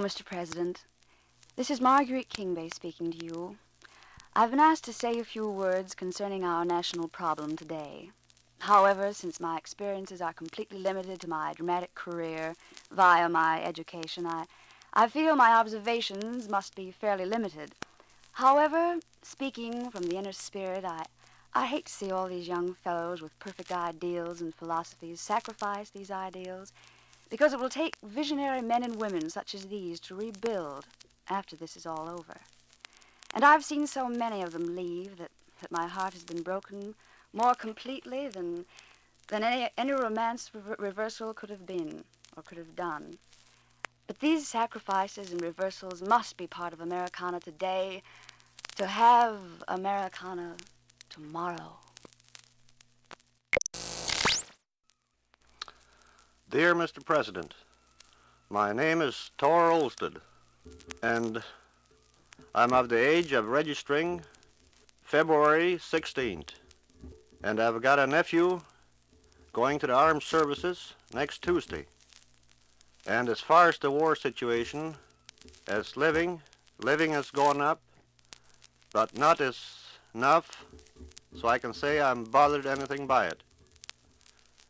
Mr. President. This is Marguerite Kingbay speaking to you. I've been asked to say a few words concerning our national problem today. However, since my experiences are completely limited to my dramatic career via my education, I, I feel my observations must be fairly limited. However, speaking from the inner spirit, I, I hate to see all these young fellows with perfect ideals and philosophies sacrifice these ideals because it will take visionary men and women such as these to rebuild after this is all over. And I've seen so many of them leave that, that my heart has been broken more completely than, than any, any romance re reversal could have been or could have done. But these sacrifices and reversals must be part of Americana today to have Americana tomorrow. Dear Mr. President, my name is Tor Olsted, and I'm of the age of registering February 16th, and I've got a nephew going to the armed services next Tuesday. And as far as the war situation, as living, living is gone up, but not as enough so I can say I'm bothered anything by it.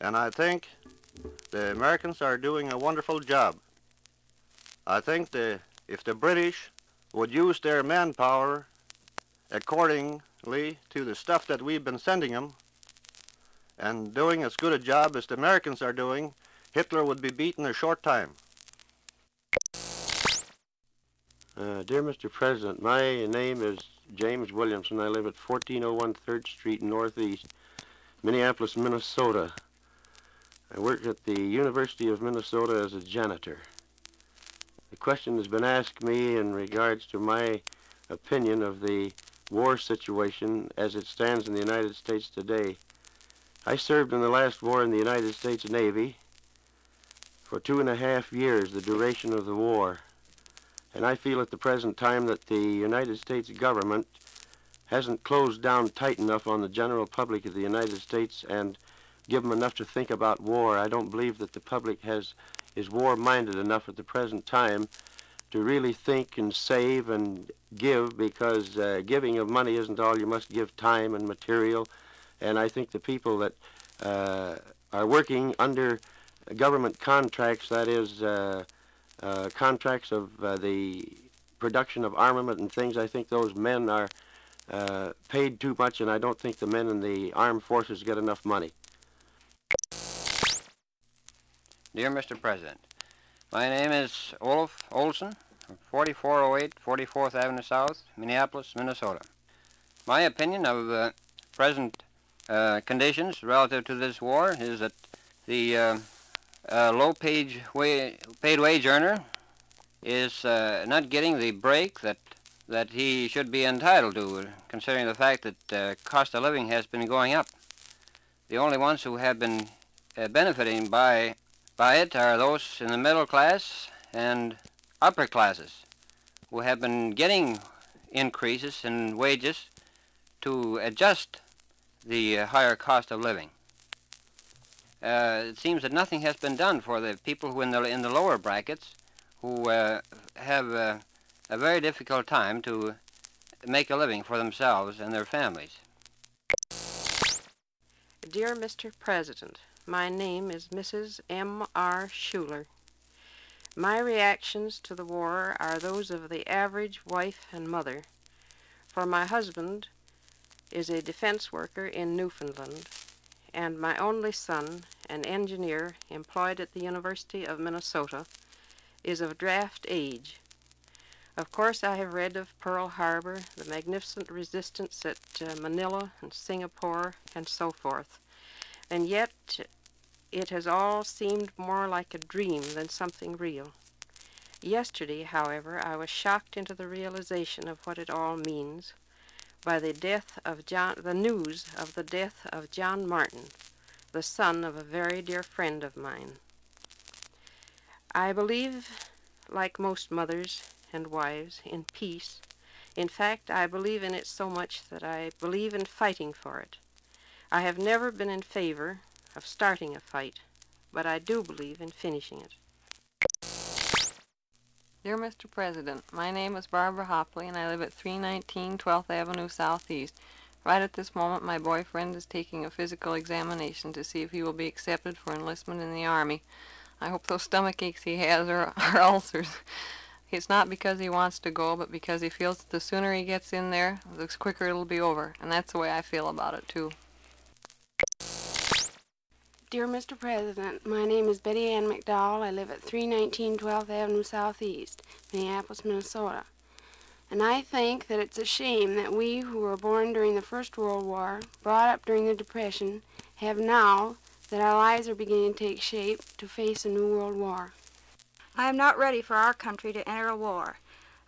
And I think the Americans are doing a wonderful job. I think the, if the British would use their manpower accordingly to the stuff that we've been sending them and doing as good a job as the Americans are doing, Hitler would be beaten in a short time. Uh, dear Mr. President, my name is James Williamson. I live at 1401 3rd Street Northeast, Minneapolis, Minnesota. I work at the University of Minnesota as a janitor. The question has been asked me in regards to my opinion of the war situation as it stands in the United States today. I served in the last war in the United States Navy for two and a half years, the duration of the war. And I feel at the present time that the United States government hasn't closed down tight enough on the general public of the United States and give them enough to think about war. I don't believe that the public has is war-minded enough at the present time to really think and save and give because uh, giving of money isn't all. You must give time and material. And I think the people that uh, are working under government contracts, that is, uh, uh contracts of uh, the production of armament and things, I think those men are uh, paid too much, and I don't think the men in the armed forces get enough money. Dear Mr. President, my name is Olaf Olson, 4408 44th Avenue South, Minneapolis, Minnesota. My opinion of uh, present uh, conditions relative to this war is that the uh, uh low page wa paid wage earner is uh, not getting the break that that he should be entitled to, considering the fact that uh, cost of living has been going up. The only ones who have been benefiting by by it are those in the middle class and upper classes who have been getting increases in wages to adjust the higher cost of living. Uh, it seems that nothing has been done for the people who in the in the lower brackets who uh, have uh, a very difficult time to make a living for themselves and their families. Dear Mr. President, my name is Mrs. M. R. Schuler. My reactions to the war are those of the average wife and mother, for my husband is a defense worker in Newfoundland, and my only son, an engineer employed at the University of Minnesota, is of draft age. Of course, I have read of Pearl Harbor, the magnificent resistance at uh, Manila and Singapore, and so forth. And yet, it has all seemed more like a dream than something real. Yesterday, however, I was shocked into the realization of what it all means by the death of John, the news of the death of John Martin, the son of a very dear friend of mine. I believe, like most mothers and wives, in peace. In fact, I believe in it so much that I believe in fighting for it. I have never been in favor of starting a fight, but I do believe in finishing it. Dear Mr. President, my name is Barbara Hopley, and I live at 319 12th Avenue Southeast. Right at this moment, my boyfriend is taking a physical examination to see if he will be accepted for enlistment in the Army. I hope those stomach aches he has are, are ulcers. It's not because he wants to go, but because he feels that the sooner he gets in there, the quicker it'll be over. And that's the way I feel about it, too. Dear Mr. President, my name is Betty Ann McDowell. I live at 319 12th Avenue Southeast, Minneapolis, Minnesota. And I think that it's a shame that we who were born during the First World War, brought up during the Depression, have now that our lives are beginning to take shape to face a new world war. I am not ready for our country to enter a war.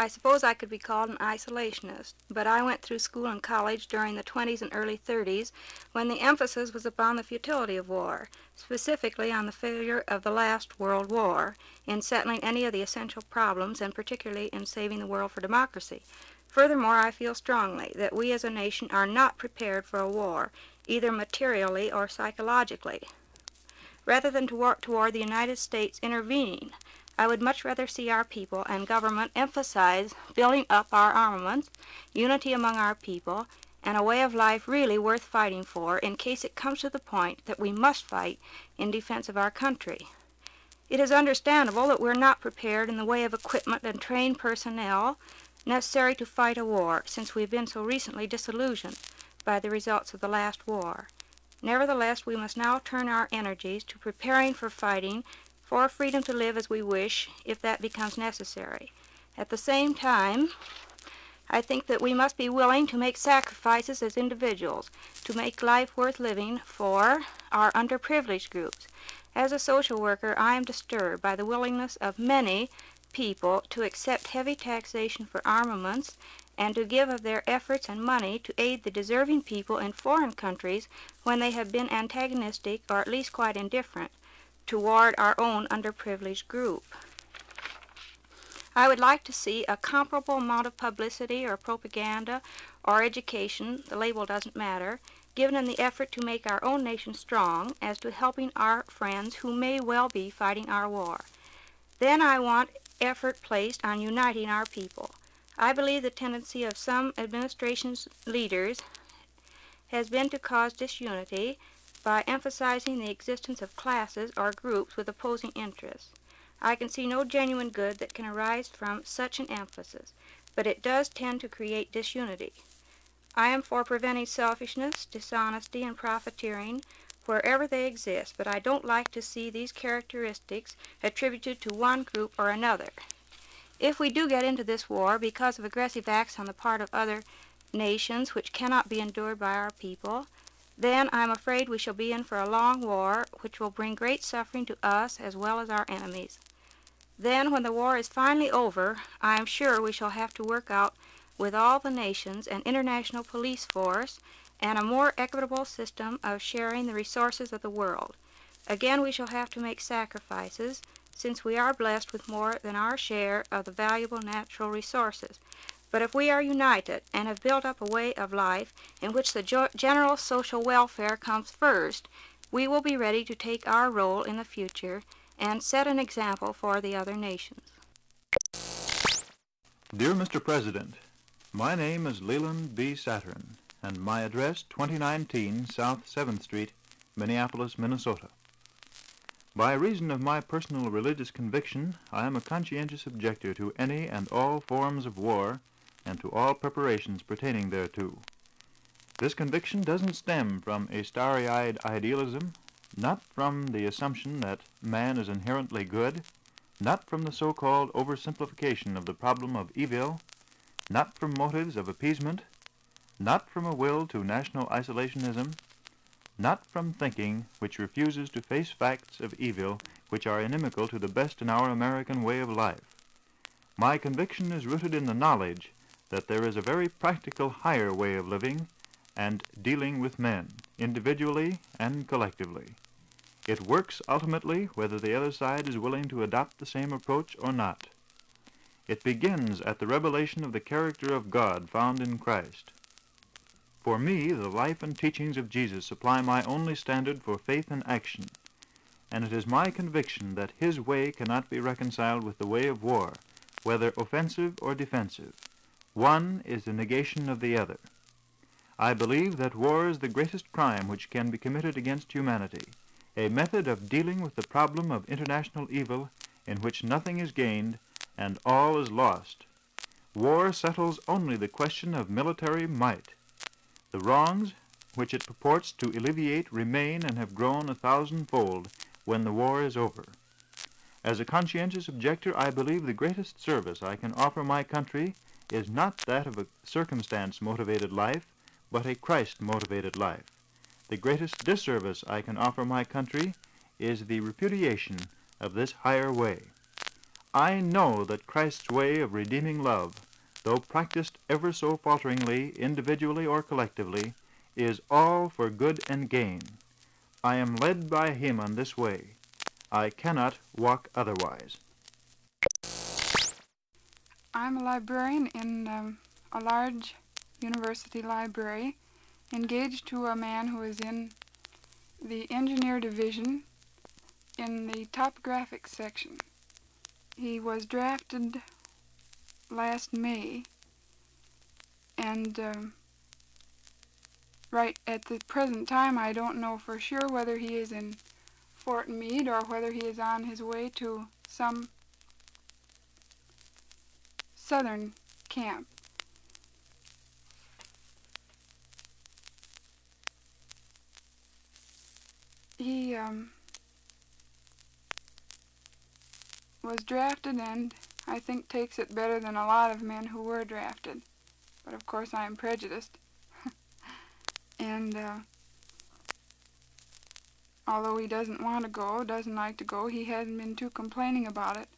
I suppose I could be called an isolationist, but I went through school and college during the 20s and early 30s when the emphasis was upon the futility of war, specifically on the failure of the last World War in settling any of the essential problems and particularly in saving the world for democracy. Furthermore, I feel strongly that we as a nation are not prepared for a war, either materially or psychologically. Rather than to work toward the United States intervening, I would much rather see our people and government emphasize building up our armaments, unity among our people, and a way of life really worth fighting for in case it comes to the point that we must fight in defense of our country. It is understandable that we're not prepared in the way of equipment and trained personnel necessary to fight a war, since we've been so recently disillusioned by the results of the last war. Nevertheless, we must now turn our energies to preparing for fighting for freedom to live as we wish if that becomes necessary. At the same time, I think that we must be willing to make sacrifices as individuals to make life worth living for our underprivileged groups. As a social worker, I am disturbed by the willingness of many people to accept heavy taxation for armaments and to give of their efforts and money to aid the deserving people in foreign countries when they have been antagonistic or at least quite indifferent toward our own underprivileged group. I would like to see a comparable amount of publicity or propaganda or education, the label doesn't matter, given in the effort to make our own nation strong as to helping our friends who may well be fighting our war. Then I want effort placed on uniting our people. I believe the tendency of some administration's leaders has been to cause disunity by emphasizing the existence of classes or groups with opposing interests. I can see no genuine good that can arise from such an emphasis, but it does tend to create disunity. I am for preventing selfishness, dishonesty, and profiteering wherever they exist, but I don't like to see these characteristics attributed to one group or another. If we do get into this war because of aggressive acts on the part of other nations which cannot be endured by our people, then I'm afraid we shall be in for a long war, which will bring great suffering to us as well as our enemies. Then, when the war is finally over, I am sure we shall have to work out with all the nations an international police force and a more equitable system of sharing the resources of the world. Again, we shall have to make sacrifices, since we are blessed with more than our share of the valuable natural resources. But if we are united and have built up a way of life in which the general social welfare comes first, we will be ready to take our role in the future and set an example for the other nations. Dear Mr. President, my name is Leland B. Saturn, and my address 2019 South 7th Street, Minneapolis, Minnesota. By reason of my personal religious conviction, I am a conscientious objector to any and all forms of war, and to all preparations pertaining thereto. This conviction doesn't stem from a starry-eyed idealism, not from the assumption that man is inherently good, not from the so-called oversimplification of the problem of evil, not from motives of appeasement, not from a will to national isolationism, not from thinking which refuses to face facts of evil which are inimical to the best in our American way of life. My conviction is rooted in the knowledge that there is a very practical higher way of living and dealing with men, individually and collectively. It works ultimately whether the other side is willing to adopt the same approach or not. It begins at the revelation of the character of God found in Christ. For me, the life and teachings of Jesus supply my only standard for faith and action, and it is my conviction that his way cannot be reconciled with the way of war, whether offensive or defensive. One is the negation of the other. I believe that war is the greatest crime which can be committed against humanity, a method of dealing with the problem of international evil in which nothing is gained and all is lost. War settles only the question of military might. The wrongs which it purports to alleviate remain and have grown a thousandfold when the war is over. As a conscientious objector, I believe the greatest service I can offer my country is not that of a circumstance-motivated life, but a Christ-motivated life. The greatest disservice I can offer my country is the repudiation of this higher way. I know that Christ's way of redeeming love, though practiced ever so falteringly, individually or collectively, is all for good and gain. I am led by him on this way. I cannot walk otherwise. I'm a librarian in um, a large university library, engaged to a man who is in the engineer division in the topographic section. He was drafted last May, and um, right at the present time I don't know for sure whether he is in Fort Meade or whether he is on his way to some southern camp. He um, was drafted and I think takes it better than a lot of men who were drafted. But of course I am prejudiced. and uh, although he doesn't want to go, doesn't like to go, he hasn't been too complaining about it.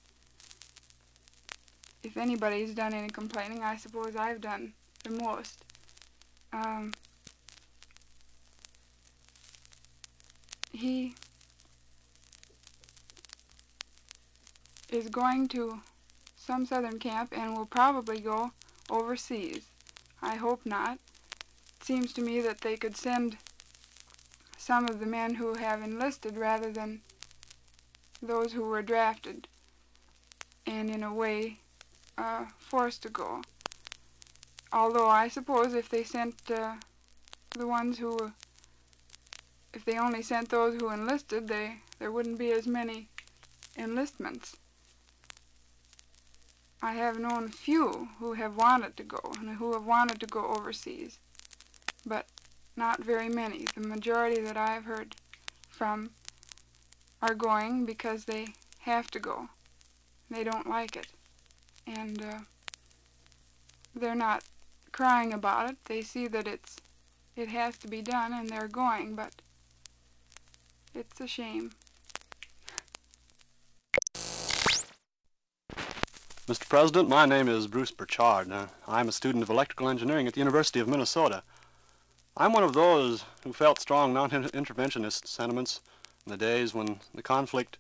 If anybody's done any complaining, I suppose I've done the most. Um, he is going to some southern camp and will probably go overseas. I hope not. It seems to me that they could send some of the men who have enlisted rather than those who were drafted and in a way uh, forced to go. Although I suppose if they sent uh, the ones who, if they only sent those who enlisted, they there wouldn't be as many enlistments. I have known few who have wanted to go and who have wanted to go overseas, but not very many. The majority that I've heard from are going because they have to go. They don't like it. And uh, they're not crying about it. They see that it's it has to be done and they're going, but it's a shame. Mr. President, my name is Bruce Burchard. Uh, I'm a student of electrical engineering at the University of Minnesota. I'm one of those who felt strong non-interventionist sentiments in the days when the conflict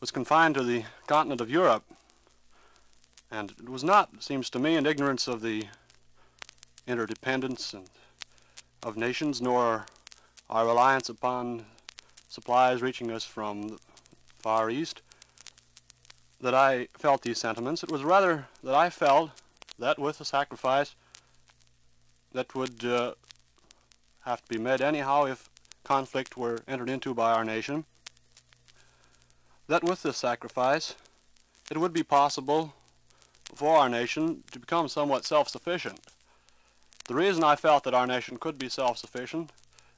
was confined to the continent of Europe. And it was not, seems to me, in ignorance of the interdependence and of nations, nor our reliance upon supplies reaching us from the Far East, that I felt these sentiments. It was rather that I felt that with the sacrifice that would uh, have to be made anyhow if conflict were entered into by our nation, that with this sacrifice it would be possible for our nation to become somewhat self-sufficient. The reason I felt that our nation could be self-sufficient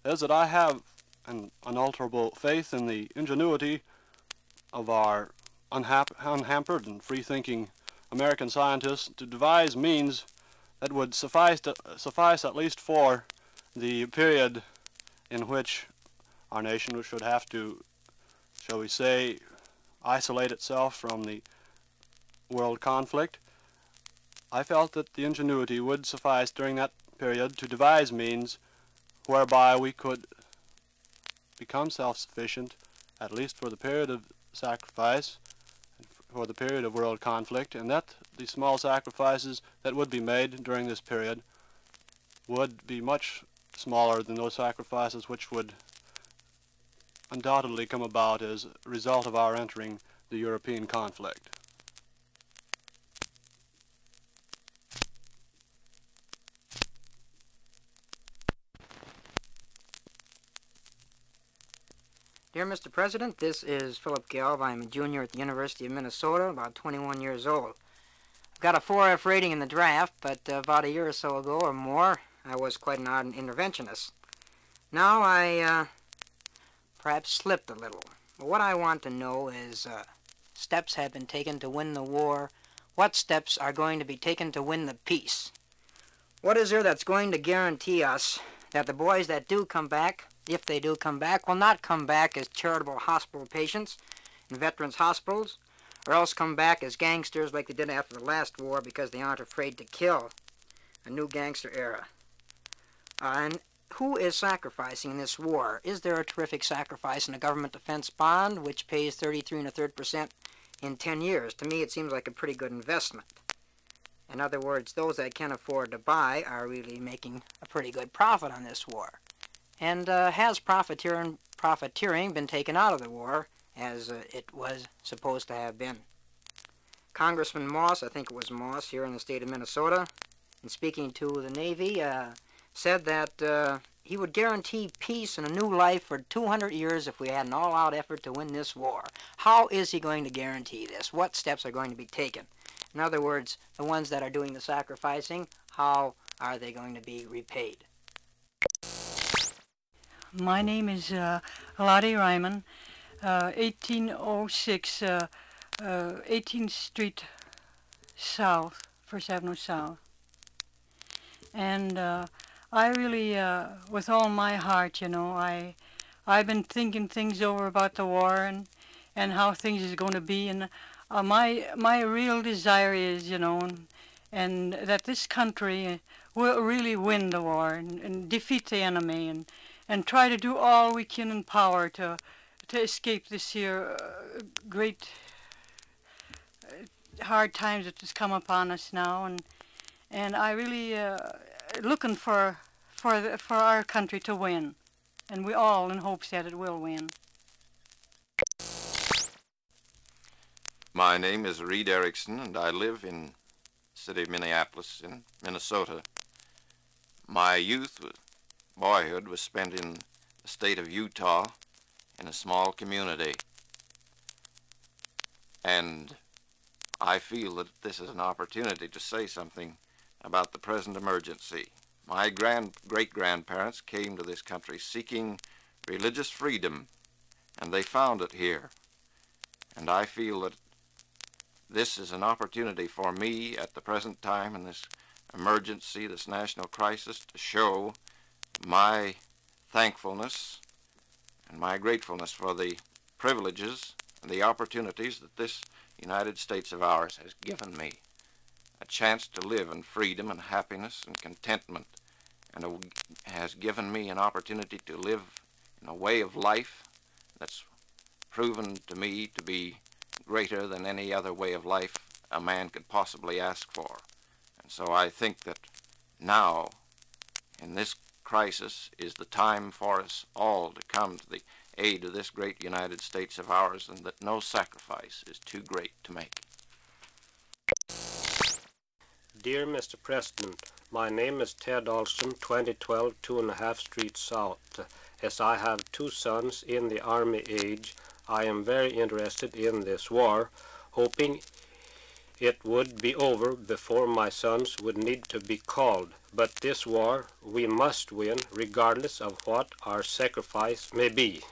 is that I have an unalterable faith in the ingenuity of our unhampered and free-thinking American scientists to devise means that would suffice, to, suffice at least for the period in which our nation should have to, shall we say, isolate itself from the world conflict. I felt that the ingenuity would suffice during that period to devise means whereby we could become self-sufficient, at least for the period of sacrifice, for the period of world conflict, and that the small sacrifices that would be made during this period would be much smaller than those sacrifices which would undoubtedly come about as a result of our entering the European conflict. Dear Mr. President, this is Philip Gelb. I'm a junior at the University of Minnesota, about 21 years old. I've got a 4F rating in the draft, but uh, about a year or so ago or more, I was quite an ardent interventionist. Now I uh, perhaps slipped a little. But what I want to know is uh, steps have been taken to win the war. What steps are going to be taken to win the peace? What is there that's going to guarantee us that the boys that do come back, if they do come back, will not come back as charitable hospital patients in veterans' hospitals, or else come back as gangsters like they did after the last war because they aren't afraid to kill. A new gangster era. Uh, and who is sacrificing in this war? Is there a terrific sacrifice in a government defense bond which pays 33 and a third percent in 10 years? To me, it seems like a pretty good investment. In other words, those that can afford to buy are really making a pretty good profit on this war. And uh, has profiteering, profiteering been taken out of the war as uh, it was supposed to have been? Congressman Maas, I think it was Maas here in the state of Minnesota, in speaking to the Navy, uh, said that uh, he would guarantee peace and a new life for 200 years if we had an all-out effort to win this war. How is he going to guarantee this? What steps are going to be taken? In other words, the ones that are doing the sacrificing, how are they going to be repaid? My name is uh, Lottie Ryman, uh, 1806 uh, 18th uh, Street South, First Avenue South. And uh, I really, uh, with all my heart, you know, I, I've been thinking things over about the war and, and how things is going to be, and my my real desire is, you know, and, and that this country will really win the war and, and, defeat the enemy and and try to do all we can in power to to escape this here uh, great uh, hard times that has come upon us now and and I really uh, looking for for the, for our country to win and we all in hopes that it will win. My name is Reed Erickson, and I live in city of Minneapolis in Minnesota. My youth, boyhood, was spent in the state of Utah in a small community. And I feel that this is an opportunity to say something about the present emergency. My grand great-grandparents came to this country seeking religious freedom, and they found it here. And I feel that this is an opportunity for me at the present time in this emergency, this national crisis, to show my thankfulness and my gratefulness for the privileges and the opportunities that this United States of ours has given me. A chance to live in freedom and happiness and contentment, and a, has given me an opportunity to live in a way of life that's proven to me to be greater than any other way of life a man could possibly ask for. And so I think that now, in this crisis, is the time for us all to come to the aid of this great United States of ours, and that no sacrifice is too great to make. Dear Mr. President, my name is Ted Olson, 2012 Two and a Half Street South. As I have two sons in the Army age, I am very interested in this war, hoping it would be over before my sons would need to be called. But this war we must win, regardless of what our sacrifice may be.